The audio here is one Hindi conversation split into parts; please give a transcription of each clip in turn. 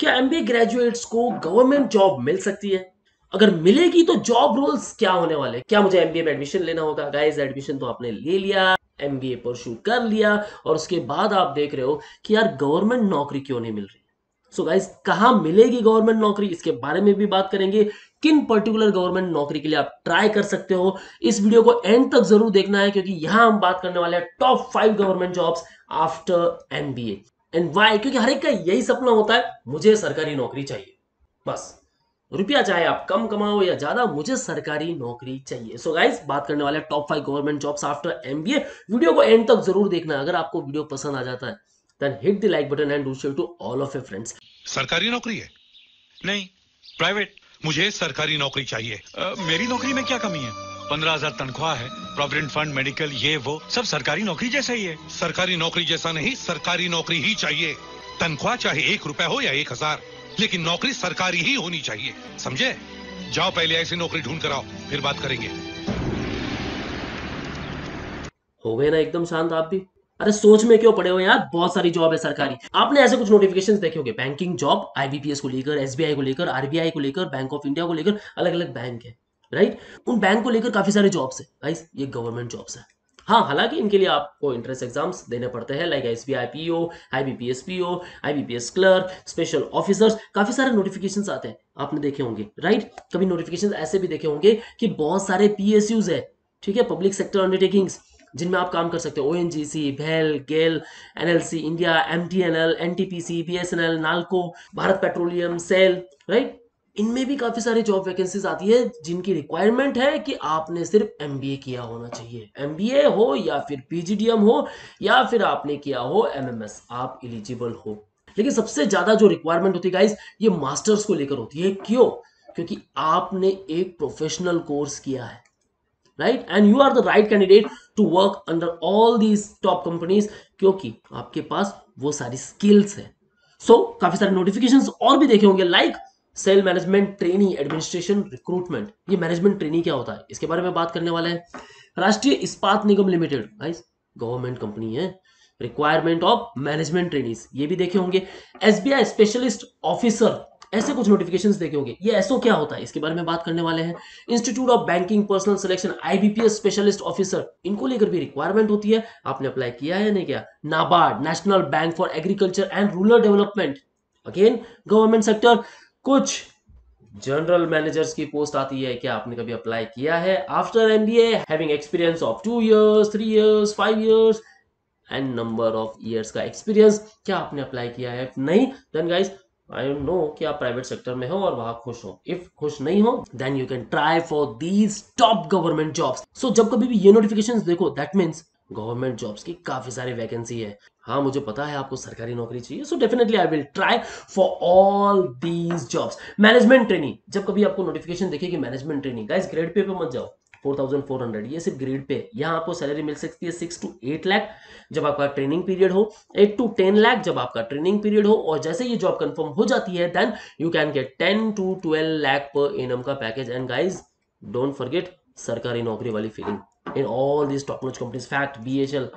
क्या एमबीए ग्रेजुएट्स को गवर्नमेंट जॉब मिल सकती है? अगर मिलेगी तो जॉब रोल्स क्या होने वाले? क्या मुझे एमबीए में एडमिशन लेना होगा? गाइस एडमिशन तो आपने ले लिया एमबीए परसू कर लिया और उसके बाद आप देख रहे हो कि यार गवर्नमेंट नौकरी क्यों नहीं मिल रही? सो so गाइस कहाँ मिलेगी गवर्नमेंट नौकरी? इसके बारे में भी बात करेंगे। किन पर्टिकुलर गवर्नमेंट नौकरी के लिए आप ट्राई कर सकते हो? इस वीडियो को एंड तक ज़रूर देखना है क्योंकि यहाँ हम बात करने वाले हैं top five government jobs after MBA and why क्योंकि हर एक का यही सपना होता है मुझे सरकारी नौकरी चाहिए। बस रुपया चाहे आप कम कमाओ या ज़्यादा मुझे सरकारी नौकरी चाहिए। सो so गाइस बात करने वाले top five government jobs after MBA video को एंड तक ज़रूर देखना अगर आपको वीडियो पसंद आ जाता है the like button and do share to all of your friends. सरकारी नौकरी है? नहीं प्राइवेट मुझे सरकारी नौकरी चाहिए। आ, मेरी नौकरी में क्या कमी है? पंद्रह हज़ार तनख्वाह है प्रोविडेंट फंड मेडिकल ये वो सब सरकारी नौकरी जैसा ही है। सरकारी नौकरी जैसा नहीं सरकारी नौकरी ही चाहिए। तनख्वाह चाहे एक रुपए हो या एक हज़ार लेकिन नौकरी सरकारी ही होनी चाहिए समझे? जाओ पहले ऐसी नौकरी ढूंढ कर आओ फिर बात करेंगे। हो गए ना एकदम शांत आप भी। अरे सोच में क्यों पड़े हो यार? बहुत सारी जॉब है सरकारी। आपने ऐसे कुछ नोटिफिकेशंस देखे होंगे? बैंकिंग जॉब आईबीपीएस को लेकर एसबीआई को लेकर आरबीआई को लेकर बैंक ऑफ़ इंडिया को लेकर अलग अलग बैंक है। राइट उन बैंक को लेकर काफ़ी सारे जॉब्स है। गाइस ये गवर्नमेंट जॉब्स है। हाँ हालाँकि इनके लिए आपको इंट्रेंस एग्ज़ाम्स देने पड़ते हैं like S B I P O I B P S P O I B P S clerk special officers काफ़ी सारे नोटिफिकेशन आते हैं। आपने देखे होंगे राइट कभी नोटिफिकेशन ऐसे भी देखे होंगे कि बहुत सारे पी एस यूज़ है, ठीक है? पब्लिक सेक्टर अंडरटेकिंग्स जिनमें आप काम कर सकते हो। ओ एन जी सी भेल GAIL N L C India M T N L N T P C B S N L NALCO Bharat petroleum SAIL right इनमें भी काफ़ी सारी जॉब वैकेंसीज आती है जिनकी रिक्वायरमेंट है कि आपने सिर्फ़ एमबीए किया होना चाहिए। एमबीए हो या फिर पीजीडीएम हो या फिर आपने किया हो एमएमएस आप एलिजिबल हो। लेकिन सबसे ज़्यादा जो रिक्वायरमेंट होती है गाइस ये मास्टर्स को लेकर होती है। क्यों? क्योंकि आपने एक प्रोफेशनल कोर्स किया है right and you are the right candidate to work under all these top companies क्योंकि आपके पास वो सारी स्किल्स है। सो so, काफ़ी सारे नोटिफिकेशन और भी देखे होंगे like SAIL management training administration, recruitment, ये मैनेजमेंट ट्रेनिंग क्या होता है? इसके बारे में बात करने वाले हैं। Rashtriya Ispat Nigam limited government company है। रिक्वायरमेंट ऑफ़ मैनेजमेंट ट्रेनिंग ये भी देखे होंगे। एसबीआई स्पेशलिस्ट ऑफिसर ऐसे कुछ नोटिफिकेशन देखे होंगे। ये ऐसो क्या होता है? इसके बारे में बात करने वाले हैं। Institute of banking personnel selection IBPS specialist officer इनको लेकर भी रिक्वायरमेंट होती है। आपने अप्लाई किया है नहीं क्या? NABARD national bank for agriculture and rural development again government sector कुछ जनरल मैनेजर्स की पोस्ट आती है क्या आपने कभी अप्लाई किया है? After MBA having experience of two years three years five years and number of years का एक्सपीरियंस क्या आपने अप्लाई किया है? नहीं देन गाइस आई नो कि आप प्राइवेट सेक्टर में हो और वहाँ खुश हो। इफ़ खुश नहीं हो then you can try for these top government jobs so जब कभी भी ये नोटिफिकेशन देखो दैट मीन्स गवर्नमेंट जॉब्स की काफ़ी सारी वैकेंसी है। हाँ मुझे पता है आपको सरकारी नौकरी चाहिए so definitely I will try for all these jobs management training जब कभी आपको नोटिफिकेशन देखेगी management training guys grade pay पे मत जाओ। फोर थाउज़ेंड फोर हंड्रेड ये सिर्फ़ ग्रेड पे। यहाँ आपको सैलरी मिल सकती है सिक्स टू एट लाख जब आपका ट्रेनिंग पीरियड हो एट टू टेन लाख जब आपका ट्रेनिंग पीरियड हो, और जैसे ये जॉब कंफर्म हो जाती है then you can get ten to twelve lakh per annum का package and guys don't forget सरकारी नौकरी वाली feeling this top notch companies FACT B H L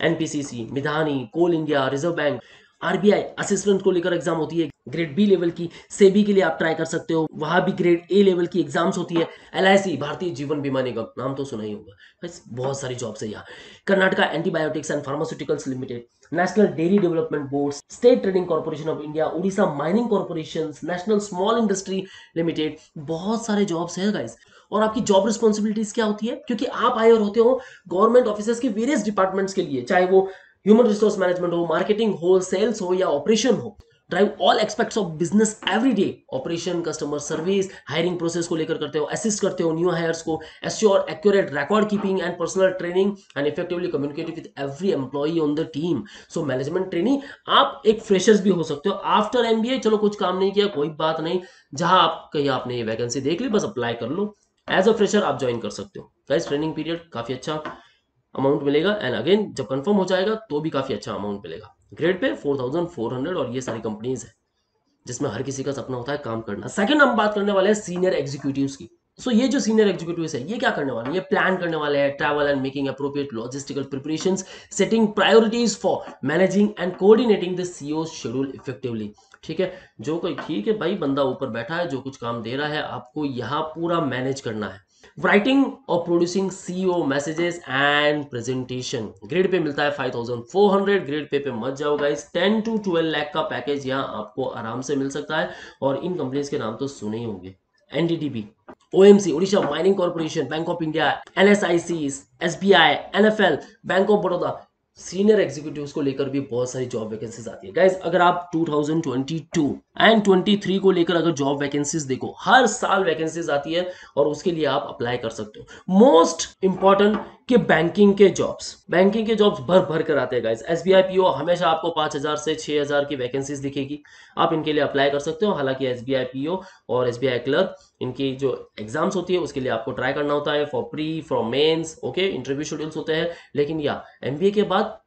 NPCC Midhani coal India reserve bank RBI assistant को लेकर एग्ज़ाम होती है। ग्रेड बी लेवल की सेबी के लिए आप ट्राई कर सकते हो। वहाँ भी ग्रेड ए लेवल की एग्ज़ाम्स होती है। एल भारतीय जीवन बीमा निगम, नाम तो सुना ही होगा। बस बहुत सारी जॉब्स है यहाँ। Karnataka antibiotics and pharmaceuticals limited national dairy development board state trading corporation of India Orissa mining corporation national small industry limited बहुत सारे जॉब्स है गाइस और आपकी जॉब रिस्पॉन्सिबिलिटीज क्या होती है? क्योंकि आप आए और होते हो गवर्नमेंट ऑफिसर्स के वेरियस डिपार्टमेंट्स के लिए, चाहे वो ह्यूमन रिसोर्स मैनेजमेंट हो मार्केटिंग हो सेल्स हो या ऑपरेशन हो। Drive all expects of business every day operation customer service hiring process को लेकर करते हो असिस्ट करते हो न्यू हायर्स को assure accurate record keeping and personnel training and effectively communicative with every employee on the team so management training आप एक फ्रेशर्स भी हो सकते हो। आफ्टर एमबीए चलो कुछ काम नहीं किया, कोई बात नहीं। जहाँ आप, कहीं आपने ये वैकेंसी देख ली, बस अप्लाई कर लो। एज अ फ्रेशर आप ज्वाइन कर सकते हो। गाइस ट्रेनिंग पीरियड काफ़ी अच्छा अमाउंट मिलेगा। एंड अगेन जब कंफर्म हो जाएगा तो भी काफ़ी अच्छा अमाउंट मिलेगा। ग्रेड पे 4400 और ये सारी कंपनीज़ है जिसमें हर किसी का सपना होता है काम करना। सेकंड हम बात करने वाले हैं सीनियर एग्जीक्यूटिव्स की। सो so, ये जो सीनियर एग्जीक्यूटिव है ये क्या करने वाले ये प्लान करने वाले हैं travel and making appropriate logistical preparation setting priorities for managing and coordinating the CO schedule effectively ठीक है? जो कोई ठीक है भाई बंदा ऊपर बैठा है जो कुछ काम दे रहा है आपको यहाँ पूरा मैनेज करना है। राइटिंग और producing CO messages and presentation grade pay मिलता है 5400 ग्रेड पे पे मत जाओ गाइस 10 टू 12 लाख का पैकेज यहाँ आपको आराम से मिल सकता है और इन कंपनीज़ के नाम तो सुने ही होंगे. NDTB OMC Odisha mining corporation bank of India NSIC SBI NFL bank of Baroda senior executives को लेकर भी बहुत सारी जॉब वैकेंसीज आती है। गाइज़ अगर आप 2022 एंड 23 को लेकर अगर जॉब वैकेंसीज देखो, हर साल वैकेंसीज आती है और उसके लिए आप अप्लाई कर सकते हो। मोस्ट इंपॉर्टेंट कि बैंकिंग के जॉब्स बैंकिंग के जॉब्स भर भर कर आते हैं guys S B I P हमेशा आपको पाँच हज़ार से छह हज़ार की वैकेंसीज दिखेगी। आप इनके लिए अप्लाई कर सकते हो। हालाँकि एस बी आई पी और एस बी आई क्लर्क इनकी जो एग्ज़ाम्स होती है, उसके लिए आपको ट्राई करना होता है for pre for mains okay interview schedules होते हैं। लेकिन या एमबीए के बाद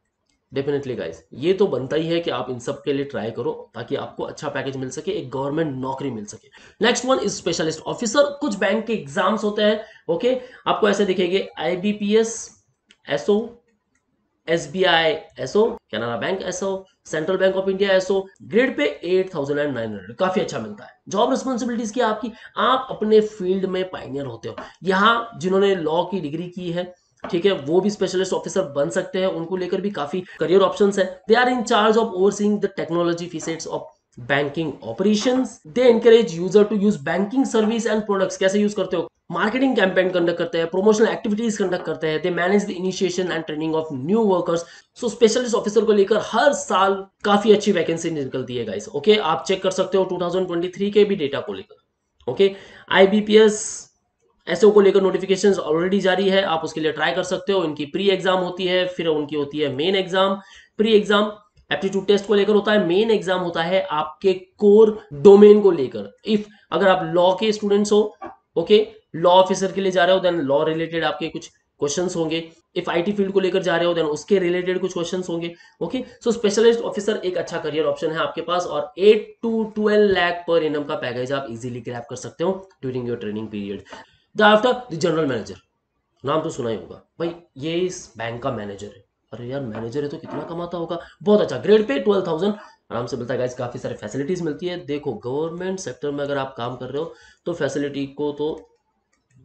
डेफिनेटली गाइज़ ये तो बनता ही है कि आप इन सब के लिए ट्राई करो ताकि आपको अच्छा पैकेज मिल सके, एक गवर्नमेंट नौकरी मिल सके। Next one is specialist officer कुछ बैंक के एग्ज़ाम्स होते हैं ओके आपको ऐसे दिखेंगे IBPS SO S B I SO Canara bank SO central bank of India SO grade pay eight thousand and nine hundred काफ़ी अच्छा मिलता है। जॉब रिस्पॉन्सिबिलिटीज की आपकी, आप अपने फ़ील्ड में पाइनियर होते हो। यहाँ जिन्होंने लॉ की डिग्री की है ठीक है, वो भी स्पेशलिस्ट ऑफिसर बन सकते हैं, उनको लेकर भी काफ़ी करियर ऑप्शन है। They are in charge of overseeing the technology facets of banking operation they encourage user to use banking service and products कैसे यूज़ करते हो? मार्केटिंग कैंपेन कंडक्ट करते हैं प्रोमोशनल एक्टिविटीज़ कंडक्ट करते हैं। They manage the initiation and training of new workers so specialist officer को लेकर हर साल काफ़ी अच्छी वैकेंसी निकलती है गाइस ओके okay? आप चेक कर सकते हो 2023 के भी डेटा को लेकर। ओके आईबीपीएस एसओ को लेकर नोटिफिकेशन ऑलरेडी जारी है, आप उसके लिए ट्राई कर सकते हो। इनकी प्री एग्ज़ाम होती है, फिर उनकी होती है main exam pre exam aptitude test को लेकर होता है मेन एग्ज़ाम होता है आपके कोर डोमेन को लेकर। इफ़ अगर आप लॉ के स्टूडेंट्स हो ओके लॉ ऑफिसर के लिए जा रहे हो देन लॉ रिलेटेड आपके कुछ क्वेश्चन होंगे। इफ़ आईटी फ़ील्ड को लेकर जा रहे हो देन उसके रिलेटेड कुछ क्वेश्चन होंगे ओके सो स्पेशलिस्ट ऑफिसर एक अच्छा करियर ऑप्शन है आपके पास, और 8 टू 12 लाख पर इनम का पैकेज आप इजीली ग्रैप कर सकते हो during your training period the after the general manager नाम तो सुना ही होगा। भाई, ये इस बैंक का मैनेजर है। अरे यार मैनेजर है तो कितना कमाता होगा? बहुत अच्छा। ग्रेड पे ट्वेल्व थाउज़ेंड आराम से मिलता है गाइस काफ़ी सारे फैसिलिटीज़ मिलती है। देखो गवर्नमेंट सेक्टर में अगर आप काम कर रहे हो तो फैसिलिटी को तो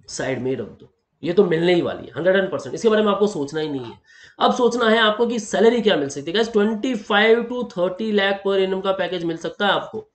साइड में ही रख दो। ये तो मिलने ही वाली है हंड्रेड एंड परसेंट इसके बारे में आपको सोचना ही नहीं है। अब सोचना है आपको कि सैलरी क्या मिल सकती है। Twenty five to thirty lakh पर इनम का पैकेज मिल सकता है आपको।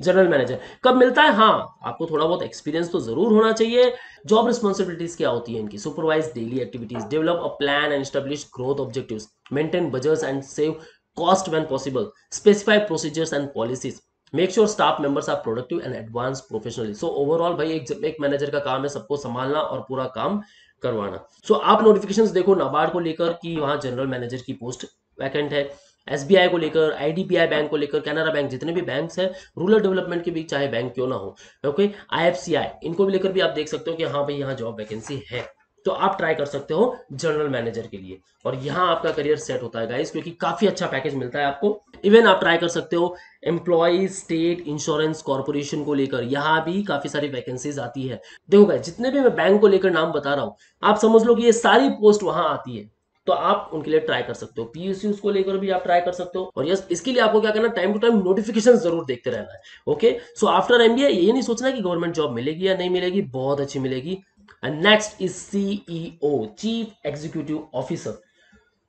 जनरल मैनेजर कब मिलता है? हाँ आपको थोड़ा बहुत एक्सपीरियंस तो ज़रूर होना चाहिए। जॉब रिस्पॉन्सिबिलिटीज क्या होती है इनकी? Supervise daily activities develop a plan and establish growth objectives maintain budgets and save cost when possible specify procedures and policies make sure staff members are productive and advance professionally so overall भाई एक एक मैनेजर का काम है सबको संभालना और पूरा काम करवाना। सो so, आप नोटिफिकेशन देखो नाबार्ड को लेकर कि वहाँ जनरल मैनेजर की पोस्ट वैकेंट है। SBI को लेकर, आईडीबीआई बैंक को लेकर, कैनरा बैंक, जितने भी बैंक है रूरल डेवलपमेंट के भी चाहे बैंक क्यों ना हो ओके आईएफसीआई इनको भी लेकर भी आप देख सकते हो कि हाँ भाई, यहाँ जॉब वैकेंसी है। तो आप ट्राई कर सकते हो जनरल मैनेजर के लिए। और यहाँ आपका करियर सेट होता है गाइस क्योंकि काफ़ी अच्छा पैकेज मिलता है आपको। इवन आप ट्राई कर सकते हो एम्प्लॉय स्टेट इंश्योरेंस कॉर्पोरेशन को लेकर, यहाँ भी काफ़ी सारी वैकेंसीज आती है। देखो गाइस जितने भी मैं बैंक को लेकर नाम बता रहा हूँ, आप समझ लो कि ये सारी पोस्ट वहाँ आती है। तो आप उनके लिए ट्राई कर सकते हो। पीयूसी को लेकर भी आप ट्राई कर सकते हो। और यस, इसके लिए आपको क्या करना टाइम टू टाइम नोटिफिकेशन ज़रूर देखते रहना है। ओके सो आफ्टर एमबीए ये नहीं सोचना कि गवर्नमेंट जॉब मिलेगी या नहीं मिलेगी, बहुत अच्छी मिलेगी। And next is CEO chief executive officer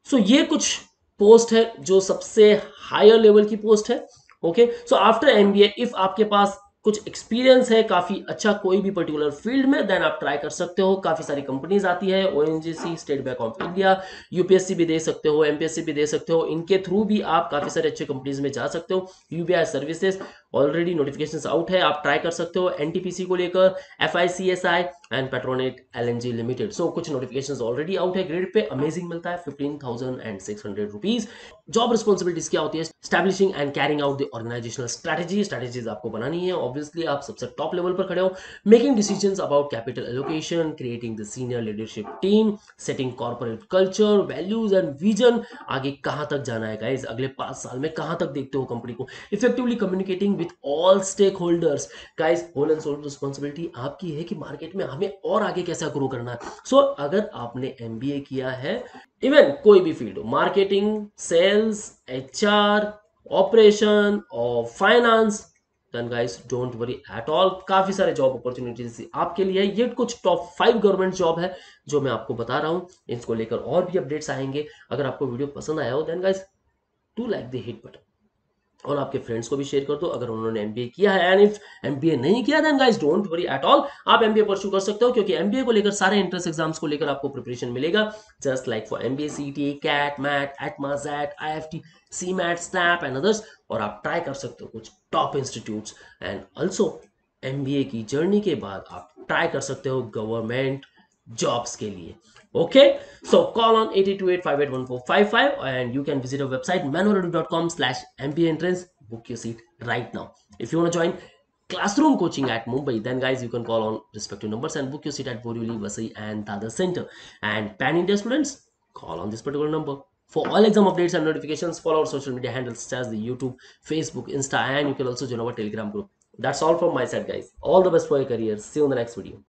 so ये कुछ पोस्ट है जो सबसे हायर लेवल की पोस्ट है। Okay so after MBA if आपके पास कुछ एक्सपीरियंस है, काफ़ी अच्छा कोई भी पर्टिकुलर फ़ील्ड में देन आप ट्राई कर सकते हो। काफ़ी सारी कंपनीज़ आती है ओ State Bank of India UPSC भी दे सकते हो एमपीएससी भी दे सकते हो। इनके थ्रू भी आप काफ़ी सारे अच्छे कंपनीज़ में जा सकते हो। UBI services already notification out है, आप ट्राई कर सकते हो एनटीपीसी को लेकर F I C S I and Petronet L N G limited so कुछ नोटिफिकेशन ऑलरेडी आउट है ग्रेड पे अमेजिंग मिलता है fifteen thousand and six hundred rupees job responsibilities क्या होती है? Establishing and carrying out the organizational strategy strategies आपको बनानी है। ऑब्वियसली आप सबसे टॉप लेवल पर खड़े हो। Making decision about capital allocation creating the senior leadership team setting corporate culture values and vision आगे कहाँ तक जाना है गाइज़ अगले पाँच साल में कहाँ तक देखते हो कंपनी को? Effectively communicating with all stakeholders. Guys whole and sole responsibility आपकी है कि मार्केट में हमें और आगे कैसा ग्रो करना है? सो so, अगर आपने एमबीए किया है इवन कोई भी फ़ील्ड हो मार्केटिंग सेल्स एचआर ऑपरेशन और finance then guys don't worry at all काफ़ी सारे जॉब अपॉर्चुनिटीज़ आपके लिए ये कुछ टॉप फाइव गवर्नमेंट जॉब है जो मैं आपको बता रहा हूँ। इसको लेकर और भी अपडेट्स आएँगे। अगर आपको वीडियो पसंद आया हो then guys to like the hit button और आपके फ्रेंड्स को भी शेयर कर दो। अगर उन्होंने एमबीए किया है एंड इफ़ एमबीए नहीं किया then guys don't worry at all आप एमबीए परस्यू कर सकते हो, क्योंकि एमबीए को लेकर सारे एंट्रेंस एग्ज़ाम्स को लेकर आपको प्रिपरेशन मिलेगा। Just like for MBA CET CAT MAT ATMA XAT IFT CMAT SNAP and others और आप ट्राई कर सकते हो कुछ top institutes and also MBA की जर्नी के बाद आप ट्राई कर सकते हो गवर्नमेंट जॉब्स के लिए। Okay so call on 8285814555 and you can visit our website manualredu.com slash mba entrance. Book your seat right now. If you want to join classroom coaching at mumbai then guys you can call on respective numbers and book your seat at borivali vasai and dadar center. And pan india students call on this particular number. For all exam updates and notifications follow our social media handles such as the youtube facebook insta and you can also join our telegram group. That's all from my side guys. All the best for your career. See you in the next video